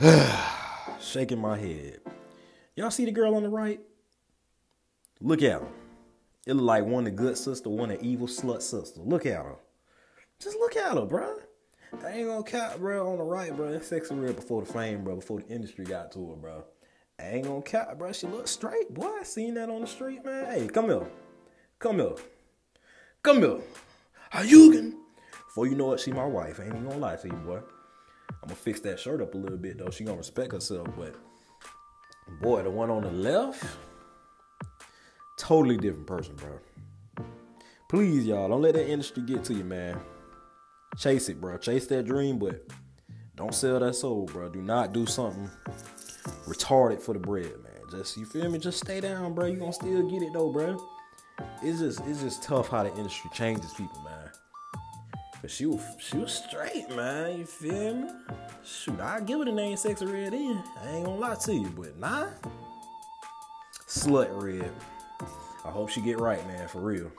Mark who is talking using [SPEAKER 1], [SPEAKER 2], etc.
[SPEAKER 1] Shaking my head. Y'all see the girl on the right? Look at her. It look like one the good sister, one the evil slut sister. Look at her. Just look at her, bro. I ain't gonna cap, bro. On the right, bro. That Sexyy Red before the fame, bro. Before the industry got to her, bro. I ain't gonna cap, bro. She look straight, boy. I seen that on the street, man. Hey, come here. Come here. Come here. How you can? Before you know it, she my wife. I ain't even gonna lie to you, boy. I'm gonna fix that shirt up a little bit though. She gonna respect herself, but boy, the one on the left, totally different person, bro. Please, y'all, don't let that industry get to you, man. Chase it, bro. Chase that dream, but don't sell that soul, bro. Do not do something retarded for the bread, man. Just you feel me? Just stay down, bro. You gonna still get it though, bro. It's just it's just tough how the industry changes people, man. But she was she was straight, man. You feel me? Shoot, I give her a name sexy red in. I ain't gonna lie to you, but nah. Slut red. I hope she get right, man, for real.